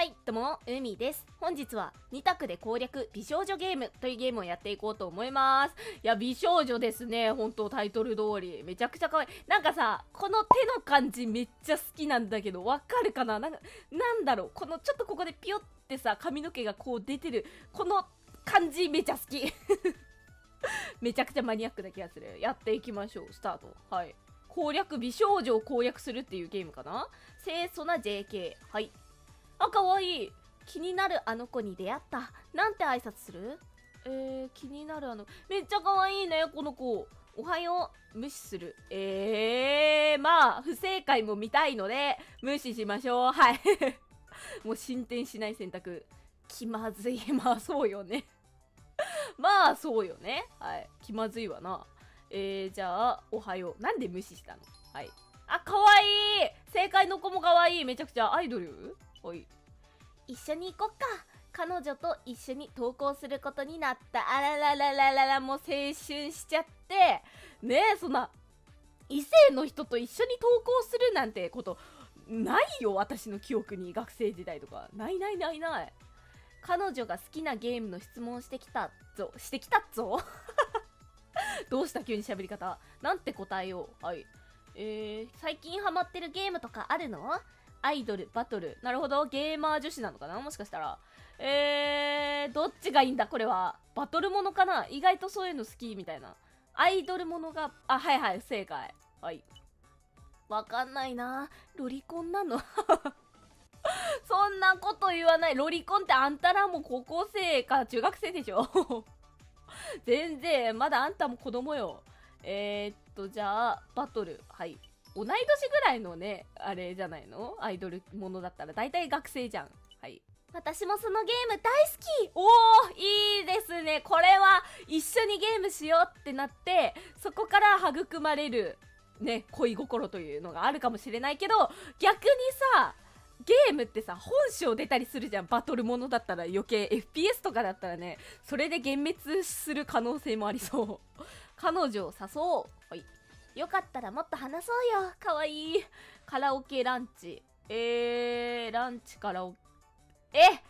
はい、どうも、海です。本日は2択で攻略美少女ゲームというゲームをやっていこうと思います。いや、美少女ですね。本当タイトル通り。めちゃくちゃ可愛い。なんかさ、この手の感じめっちゃ好きなんだけど、わかるかな？なんか、なんだろう？このちょっとここでピヨってさ、髪の毛がこう出てる。この感じめちゃ好き。めちゃくちゃマニアックな気がする。やっていきましょう。スタート。はい。攻略、美少女を攻略するっていうゲームかな？清楚な JK。はい。あ、かわいい。気になるあの子に出会った。なんて挨拶する？えー、気になるあの、めっちゃかわいいね、この子。おはよう。無視する。えー、まあ、不正解も見たいので、無視しましょう。はい。もう進展しない選択。気まずい。まあ、そうよね。まあ、そうよね。はい。気まずいわな。えー、じゃあ、おはよう。なんで無視したの？はい。あ、かわいい正解の子もかわいいめちゃくちゃアイドル？はい。一緒に行こっか。彼女と一緒に登校することになった。あらららららら、もう青春しちゃって。ねえ、そんな、異性の人と一緒に登校するなんてこと、ないよ、私の記憶に、学生時代とか。ないないないない。彼女が好きなゲームの質問してきたぞ。してきたぞ どうした急に喋り方。なんて答えよう。はい。えー、最近ハマってるゲームとかあるの？アイドル、バトル。なるほど。ゲーマー女子なのかな？もしかしたら。えー、どっちがいいんだ？これは。バトルものかな？意外とそういうの好きみたいな。アイドルものが、あ、はいはい、正解。はい。わかんないな。ロリコンなの？そんなこと言わない。ロリコンってあんたらも高校生か中学生でしょ？全然、まだあんたも子供よ。えー、っと、じゃあ、バトル。はい。同い年ぐらいのね、あれじゃないの？アイドルものだったら、大体学生じゃん。はい。私もそのゲーム大好きおーいいですねこれは一緒にゲームしようってなって、そこから育まれる、ね、恋心というのがあるかもしれないけど、逆にさ、ゲームってさ、本性出たりするじゃん。バトルものだったら余計 FPS とかだったらね、それで幻滅する可能性もありそう。彼女を誘おう。はい。よかったらもっと話そうよ。かわいい。カラオケランチ。えー、ランチカラオケ。え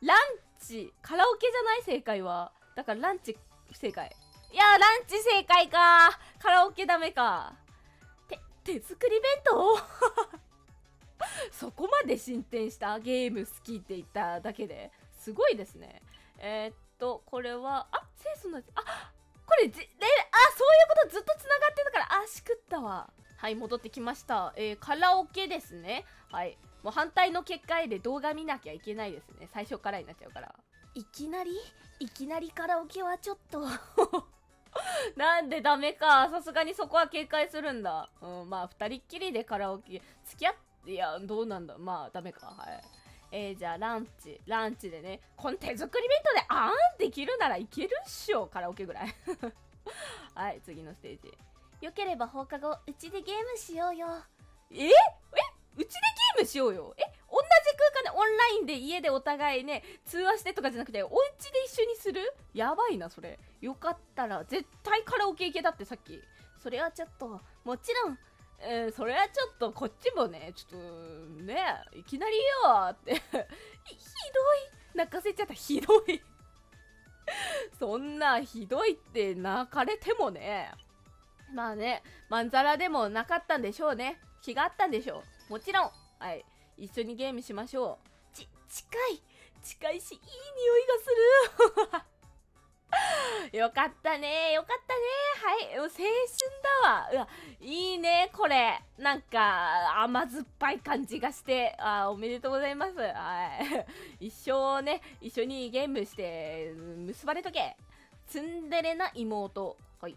ランチ？カラオケじゃない正解は？だからランチ正解。いや、ランチ正解か。カラオケダメか。て、手作り弁当？そこまで進展したゲーム好きって言っただけですごいですね。えー、っと、これは、あ、清楚な、あ、これじ、れ、あ、そういうことずっと繋がってたから、あ、しくったわ。はい、戻ってきました。えー、カラオケですね。はい。もう反対の結果で動画見なきゃいけないですね。最初からになっちゃうから。いきなり？いきなりカラオケはちょっと。なんでダメか。さすがにそこは警戒するんだ。うん、まあ、二人っきりでカラオケ、付き合って、いや、どうなんだ。まあ、ダメか。はい。えー、じゃあ、ランチ。ランチでね、この手作り弁当であーんできるならいけるっしょ。カラオケぐらい。はい、次のステージ。よければ放課後、うちでゲームしようよ。え？え？うちでゲームしようよ？え？同じ空間でオンラインで家でお互いね、通話してとかじゃなくて、お家で一緒にする？やばいな、それ。よかったら、絶対カラオケ行けたってさっき。それはちょっと、もちろん、えー、それはちょっとこっちもね、ちょっと、ね、いきなりよって。ひどい。泣かせちゃった、ひどい。そんなひどいって泣かれてもね。まあね、まんざらでもなかったんでしょうね。気があったんでしょう。もちろん。はい。一緒にゲームしましょう。ち、近い。近いし、いい匂いがする。よかったね。よかったね。はい。青春だわ。うわ、いいね、これ。なんか、甘酸っぱい感じがして。あ、おめでとうございます。はい。一生ね、一緒にゲームして、結ばれとけ。ツンデレな妹。はい。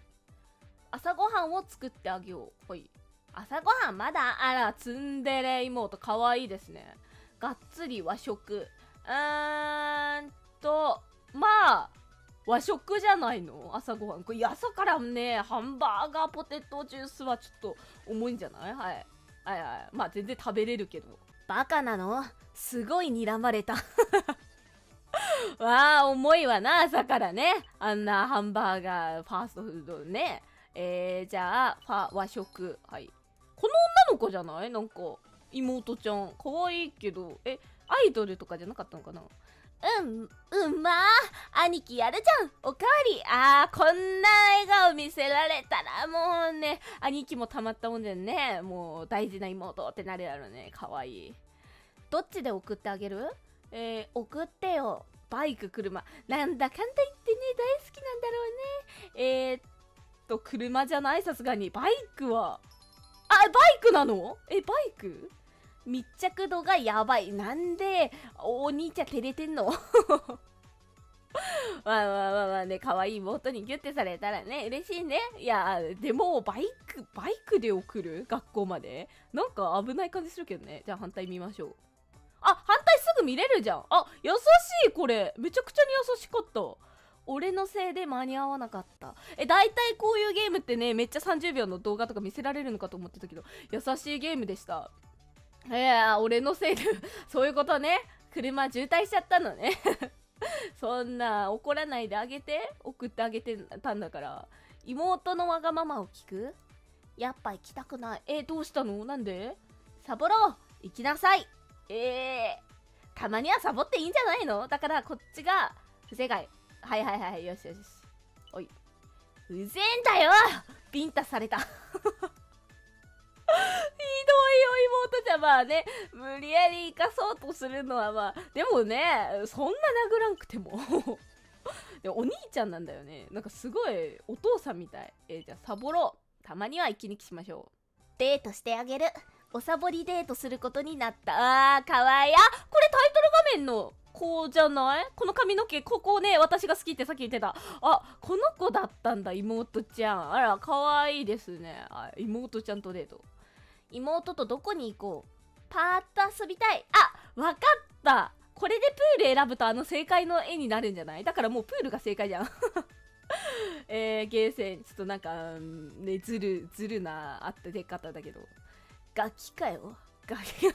朝ごはんを作ってあげよう。はい。朝ごはんまだあら、ツンデレ妹、かわいいですね。がっつり和食。うーんと、まあ、和食じゃないの？朝ごはん。これ朝からね、ハンバーガー、ポテトジュースはちょっと重いんじゃない？はい。はいはい。まあ全然食べれるけど。バカなの？すごい睨まれた。わあ、重いわな、朝からね。あんなハンバーガー、ファーストフードね。えー、じゃあ、ファ、和食。はい。この女の子じゃない？なんか、妹ちゃん。可愛いけど。え、アイドルとかじゃなかったのかな？うんうんまあ兄貴やるじゃんおかわり。あーこんな笑顔見せられたらもうね兄貴もたまったもんでね。もう大事な妹ってなるやろね。かわいい。どっちで送ってあげる？えー、送ってよ。バイク車。なんだかんだ言ってね大好きなんだろうね。えー、っと車じゃない？さすがに。バイクは。あバイクなの？えバイク？密着度がやばい。なんでお兄ちゃん照れてんの？まあまあまあまあね可愛い妹にギュッてされたらね嬉しいね。いやでもバイクバイクで送る？学校まで？なんか危ない感じするけどね。じゃあ反対見ましょう。あ反対すぐ見れるじゃん。あ優しいこれ。めちゃくちゃに優しかった。俺のせいで間に合わなかった。え大体こういうゲームってねめっちゃ30秒の動画とか見せられるのかと思ってたけど優しいゲームでした。えー、俺のせいで そういうことね。車渋滞しちゃったのね。そんな怒らないであげて。送ってあげてたんだから。妹のわがままを聞く？やっぱ行きたくない。えー、どうしたの？なんで？サボろう。行きなさい。えー、たまにはサボっていいんじゃないの？だからこっちが不正解。はいはいはいよしよしおい。うぜんだよ！ビンタされた。妹じゃまあね無理やり生かそうとするのはまあでもねそんな殴らんくても。でお兄ちゃんなんだよね。なんかすごいお父さんみたい。えー、じゃあサボろう。たまには息抜きしましょう。デートしてあげる。おサボりデートすることになった。あーかわいい。あこれタイトル画面の子じゃない？この髪の毛ここね私が好きってさっき言ってた。あこの子だったんだ妹ちゃん。あらかわいいですね。あ妹ちゃんとデート妹とどこに行こう。パーッと遊びたい。あわかった。これでプール選ぶとあの正解の絵になるんじゃない？だからもうプールが正解じゃん。えー、ゲーセンちょっとなんかねずるずるなあって出方だけど。ガキかよ。ガキ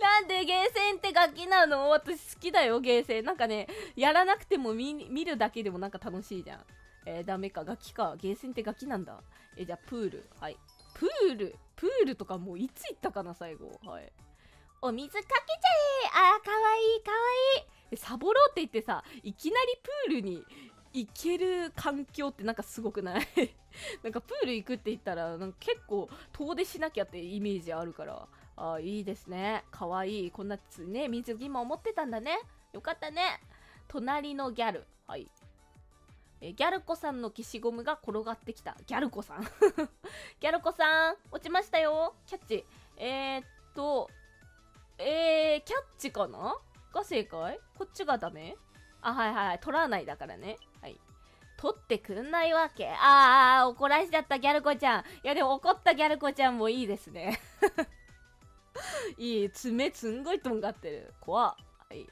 なんでゲーセンってガキなの？私好きだよゲーセン。なんかねやらなくても見るだけでもなんか楽しいじゃん。えー、ダメか。ガキか。ゲーセンってガキなんだ。えー、じゃあプール。はい。プールプールとかもういつ行ったかな最後。はい。お水かけちゃえ。あーかわいいかわいい。サボろうって言ってさいきなりプールに行ける環境ってなんかすごくない？なんかプール行くって言ったらなんか結構遠出しなきゃってイメージあるから。あいいですね。かわいい。こんなつね水着も持ってたんだね。よかったね。隣のギャル。はいえギャル子さんの消しゴムが転がってきた。ギャル子さん。ギャル子さん落ちましたよ。キャッチ。えー、っとえー、キャッチかな？が正解？こっちがダメ？あはいはい取らないだからね。はい。取ってくんないわけ。ああ怒らしちゃった。ギャル子ちゃん。いやでも怒ったギャル子ちゃんもいいですね。いい。爪すんごいとんがってる。怖はい。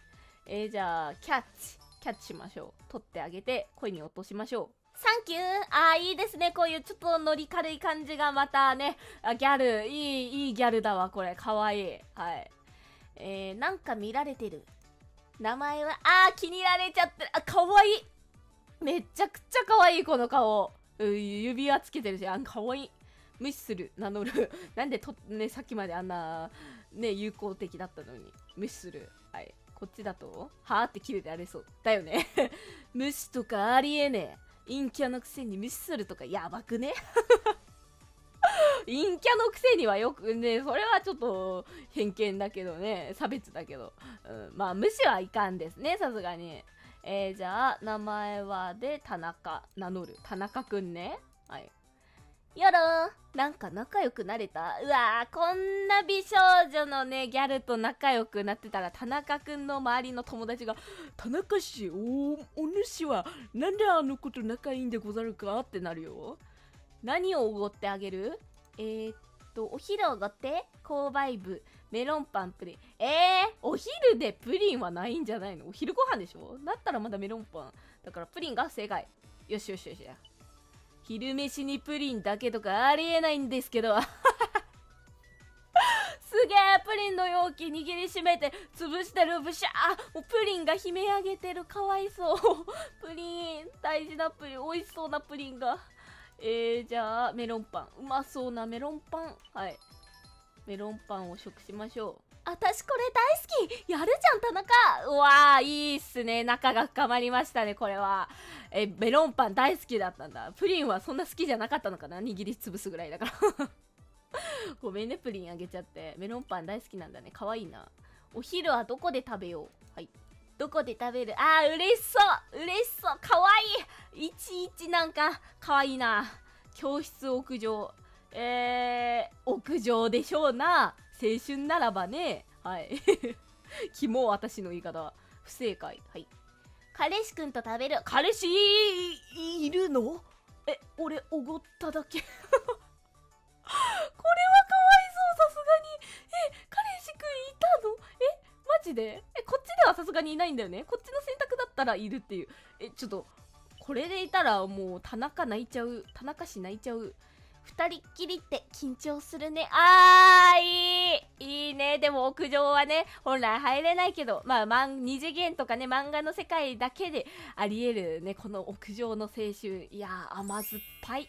えー、じゃあキャッチ。キャッチしましょう。取ってあげて恋に落としましょう。サンキューあーいいですね。こういうちょっとノリ軽い感じがまたね。あギャル。いいいいギャルだわこれ。かわいい。はい。えー、なんか見られてる。名前はあー気に入られちゃってる。あかわいい。めちゃくちゃかわいいこの顔。指輪つけてるしあんかわいい。無視する。名乗る。なんでとねさっきまであんなね友好的だったのに。無視する。はい。こっちだと？はーって切れてあれそう。だよね 無視とかありえねえ。陰キャのくせに無視するとかやばくね？陰キャのくせにはよくね、それはちょっと偏見だけどね、差別だけど。うん、まあ無視はいかんですね、さすがに。えー、じゃあ、名前はで田中、名乗る。田中くんね。はい。やろなんか仲良くなれた？うわーこんな美少女のねギャルと仲良くなってたら田中くんの周りの友達が「田中氏おお主はなんであの子と仲いいんでござるか?」ってなるよ。何をおごってあげる？えー、っとお昼おごって？購買部メロンパンプリン。えー、お昼でプリンはないんじゃないの？お昼ご飯でしょ？だったらまだメロンパン。だからプリンが正解。よしよしよし。昼飯にプリンだけとかありえないんですけど。すげえプリンの容器握りしめて潰してるブシャーもうプリンが悲鳴上げてる。かわいそう。プリン大事なプリン美味しそうなプリンが。えー、じゃあメロンパン。うまそうなメロンパン。はい。メロンパンを食しましょう。私これ大好き。やるじゃん田中。うわーいいっすね。仲が深まりましたねこれは。えメロンパン大好きだったんだ。プリンはそんな好きじゃなかったのかな？握りつぶすぐらいだから。ごめんねプリンあげちゃって。メロンパン大好きなんだね。かわいいな。お昼はどこで食べよう？はい。どこで食べる？あー嬉しそう。嬉しそう。かわい。いいちいちなんかかわいいな。教室屋上。えー、屋上でしょうな。青春ならばね。はい。キモ私の言い方は。不正解。はい。彼氏くんと食べる。彼氏いるの？え俺おごっただけ。これはかわいそう。さすがに。え彼氏くんいたの？えマジで？えこっちではさすがにいないんだよね。こっちの選択だったらいるっていう。えちょっとこれでいたらもう田中泣いちゃう。田中氏泣いちゃう二人っきりって緊張するね。あーいい。いいね。でも屋上はね本来入れないけどまあ二次元とかね漫画の世界だけでありえるねこの屋上の青春。いや甘酸っぱい。